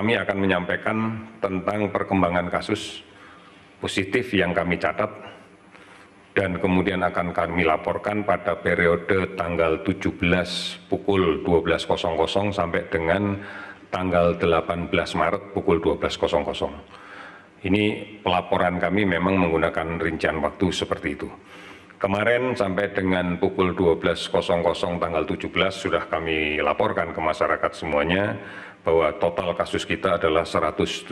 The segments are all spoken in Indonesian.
kami akan menyampaikan tentang perkembangan kasus positif yang kami catat dan kemudian akan kami laporkan pada periode tanggal 17 pukul 12.00 sampai dengan tanggal 18 Maret pukul 12.00. Ini pelaporan kami memang menggunakan rincian waktu seperti itu. Kemarin sampai dengan pukul 12.00 tanggal 17 sudah kami laporkan ke masyarakat semuanya bahwa total kasus kita adalah 172.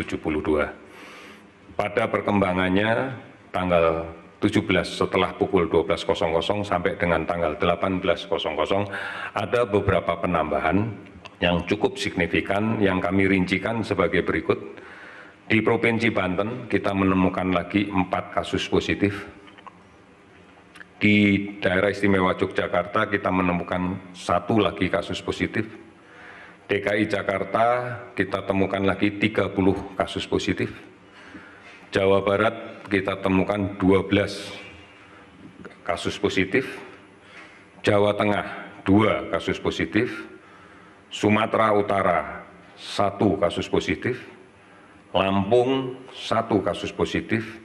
Pada perkembangannya tanggal 17 setelah pukul 12.00 sampai dengan tanggal 18.00 ada beberapa penambahan yang cukup signifikan yang kami rincikan sebagai berikut. Di Provinsi Banten kita menemukan lagi empat kasus positif. Di daerah istimewa Yogyakarta kita menemukan satu lagi kasus positif. DKI Jakarta kita temukan lagi 30 kasus positif. Jawa Barat kita temukan 12 kasus positif. Jawa Tengah 2 kasus positif. Sumatera Utara 1 kasus positif. Lampung 1 kasus positif.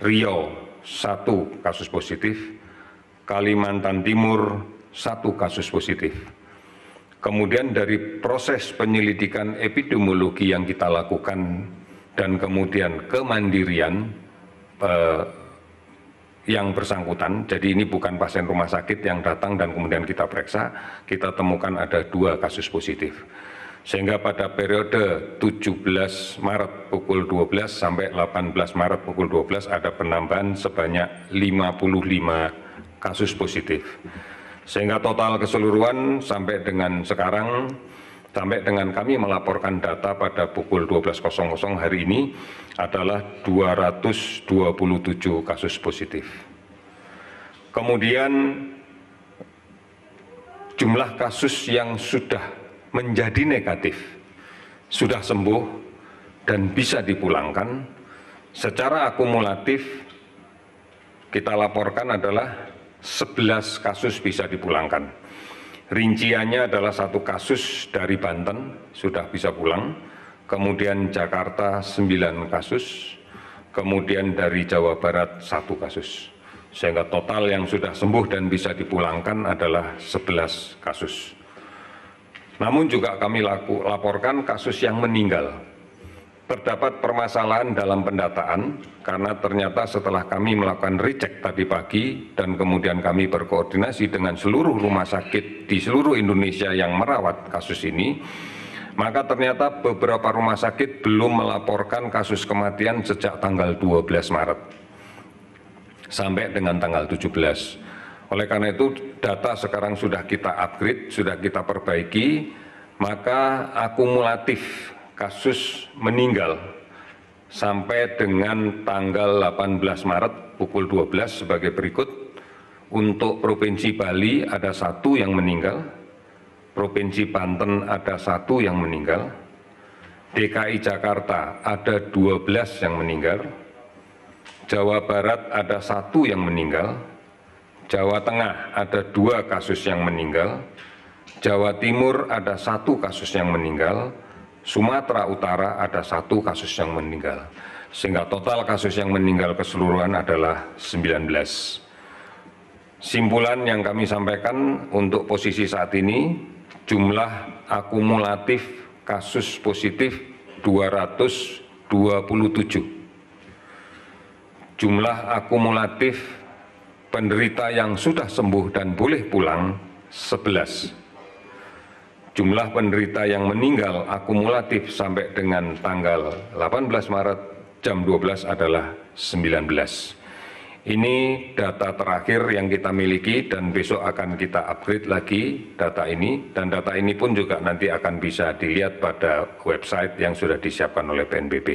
Riau 1 kasus positif. Kalimantan Timur 1 kasus positif kemudian dari proses penyelidikan epidemiologi yang kita lakukan dan kemudian kemandirian eh, yang bersangkutan, jadi ini bukan pasien rumah sakit yang datang dan kemudian kita periksa, kita temukan ada dua kasus positif. Sehingga pada periode 17 Maret pukul 12 sampai 18 Maret pukul 12 ada penambahan sebanyak 55 kasus positif sehingga total keseluruhan sampai dengan sekarang sampai dengan kami melaporkan data pada pukul 12.00 hari ini adalah 227 kasus positif. Kemudian jumlah kasus yang sudah menjadi negatif, sudah sembuh dan bisa dipulangkan secara akumulatif kita laporkan adalah 11 kasus bisa dipulangkan. Rinciannya adalah satu kasus dari Banten sudah bisa pulang, kemudian Jakarta 9 kasus, kemudian dari Jawa Barat satu kasus. Sehingga total yang sudah sembuh dan bisa dipulangkan adalah 11 kasus. Namun juga kami laku, laporkan kasus yang meninggal terdapat permasalahan dalam pendataan karena ternyata setelah kami melakukan recek tadi pagi dan kemudian kami berkoordinasi dengan seluruh rumah sakit di seluruh Indonesia yang merawat kasus ini, maka ternyata beberapa rumah sakit belum melaporkan kasus kematian sejak tanggal 12 Maret sampai dengan tanggal 17. Oleh karena itu data sekarang sudah kita upgrade, sudah kita perbaiki, maka akumulatif kasus meninggal sampai dengan tanggal 18 Maret pukul 12 sebagai berikut. Untuk Provinsi Bali ada satu yang meninggal, Provinsi Banten ada satu yang meninggal, DKI Jakarta ada 12 yang meninggal, Jawa Barat ada satu yang meninggal, Jawa Tengah ada dua kasus yang meninggal, Jawa Timur ada satu kasus yang meninggal, Sumatera Utara ada satu kasus yang meninggal, sehingga total kasus yang meninggal keseluruhan adalah 19. Simpulan yang kami sampaikan untuk posisi saat ini, jumlah akumulatif kasus positif 227. Jumlah akumulatif penderita yang sudah sembuh dan boleh pulang 11 jumlah penderita yang meninggal akumulatif sampai dengan tanggal 18 Maret jam 12 adalah 19. Ini data terakhir yang kita miliki dan besok akan kita upgrade lagi data ini dan data ini pun juga nanti akan bisa dilihat pada website yang sudah disiapkan oleh BNPB.